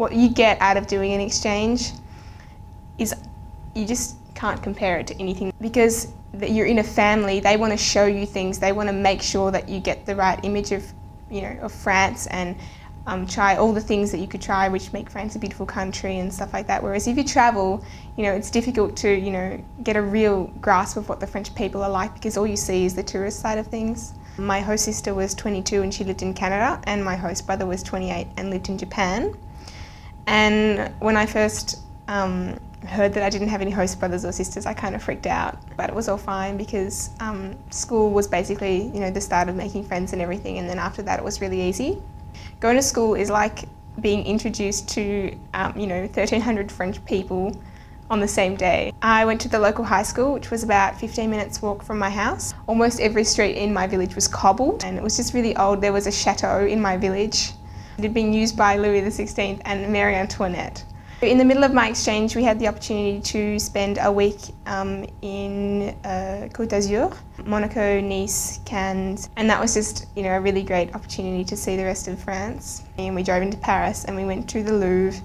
what you get out of doing an exchange is you just can't compare it to anything because you're in a family they want to show you things they want to make sure that you get the right image of you know of France and um, try all the things that you could try which make France a beautiful country and stuff like that. Whereas if you travel you know it's difficult to you know get a real grasp of what the French people are like because all you see is the tourist side of things. My host sister was 22 and she lived in Canada and my host brother was 28 and lived in Japan and when I first um, heard that I didn't have any host brothers or sisters, I kind of freaked out. But it was all fine because um, school was basically, you know, the start of making friends and everything. And then after that, it was really easy. Going to school is like being introduced to, um, you know, 1,300 French people on the same day. I went to the local high school, which was about 15 minutes walk from my house. Almost every street in my village was cobbled and it was just really old. There was a chateau in my village. It had been used by Louis XVI and Marie Antoinette. In the middle of my exchange, we had the opportunity to spend a week um, in uh, Côte d'Azur, Monaco, Nice, Cannes, and that was just you know a really great opportunity to see the rest of France. And we drove into Paris and we went to the Louvre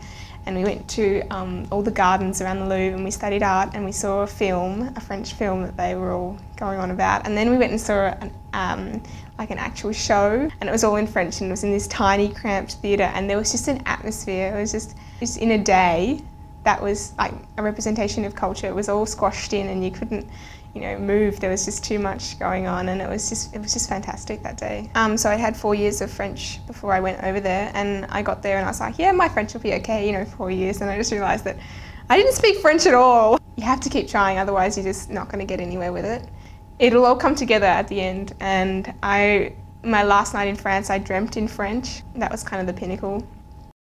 and we went to um, all the gardens around the Louvre and we studied art and we saw a film, a French film that they were all going on about. And then we went and saw an, um, like an actual show and it was all in French and it was in this tiny cramped theatre and there was just an atmosphere. It was just just in a day, that was like a representation of culture. It was all squashed in and you couldn't, you know, move. There was just too much going on and it was just it was just fantastic that day. Um, so I had four years of French before I went over there and I got there and I was like, yeah, my French will be okay, you know, four years. And I just realised that I didn't speak French at all. You have to keep trying, otherwise you're just not going to get anywhere with it. It'll all come together at the end and I my last night in France, I dreamt in French. That was kind of the pinnacle.